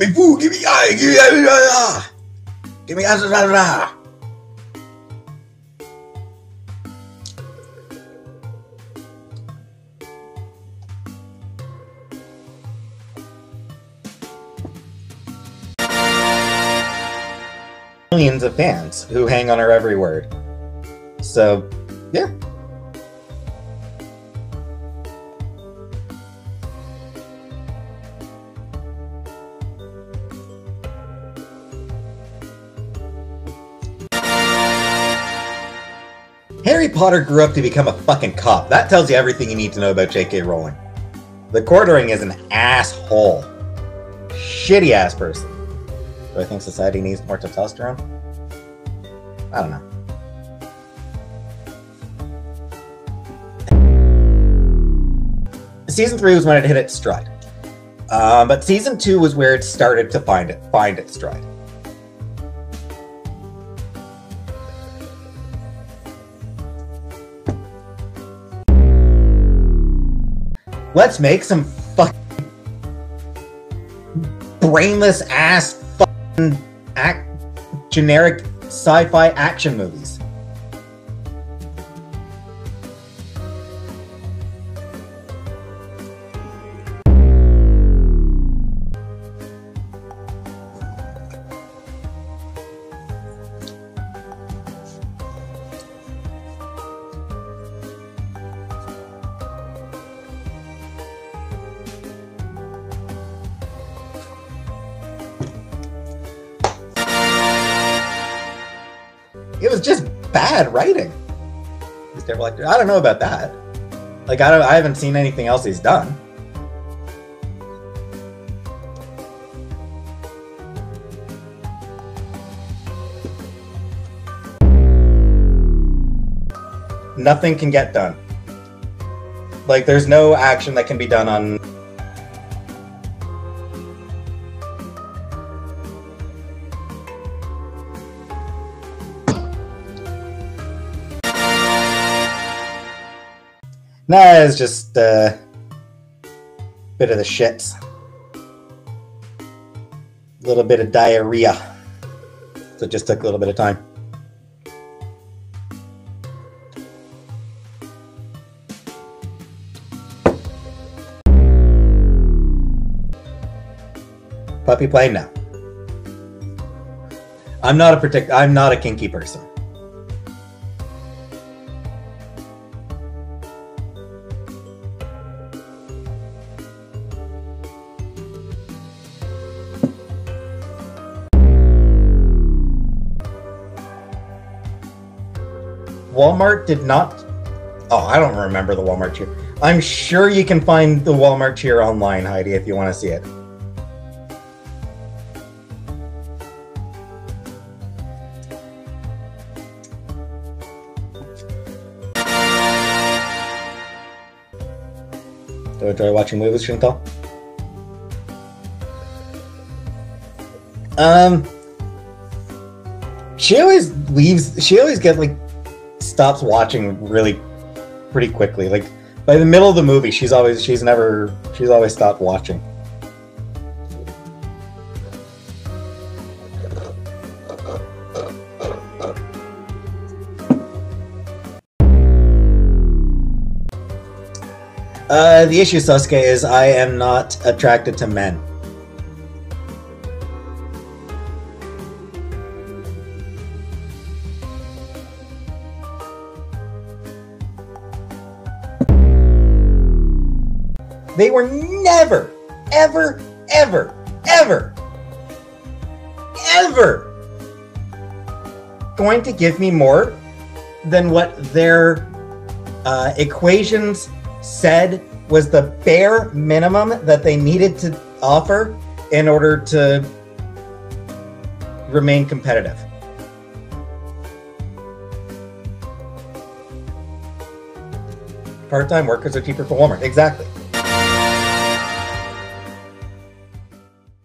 Give me food. Give me ah. Give me ah. Give me ah. Millions of fans who hang on her every word. So, yeah. Harry Potter grew up to become a fucking cop. That tells you everything you need to know about J.K. Rowling. The quartering is an asshole. Shitty ass person. Do I think society needs more testosterone? I don't know. Season three was when it hit its stride. Um, but season two was where it started to find it, find its stride. Let's make some fucking brainless ass fucking act generic sci-fi action movies. It was just bad writing. He's terrible actor. I don't know about that. Like I don't. I haven't seen anything else he's done. Nothing can get done. Like there's no action that can be done on It's just a uh, bit of the shits. A little bit of diarrhea. So it just took a little bit of time. Puppy play now. I'm not a partic- I'm not a kinky person. Walmart did not. Oh, I don't remember the Walmart cheer. I'm sure you can find the Walmart cheer online, Heidi, if you want to see it. Do you enjoy watching movies, Chantal? Um, she always leaves. She always gets like stops watching really pretty quickly. Like by the middle of the movie, she's always she's never she's always stopped watching. Uh, the issue, Sasuke, is I am not attracted to men. They were never, ever, ever, ever, ever going to give me more than what their uh, equations said was the bare minimum that they needed to offer in order to remain competitive. Part-time workers are cheaper for Walmart. Exactly.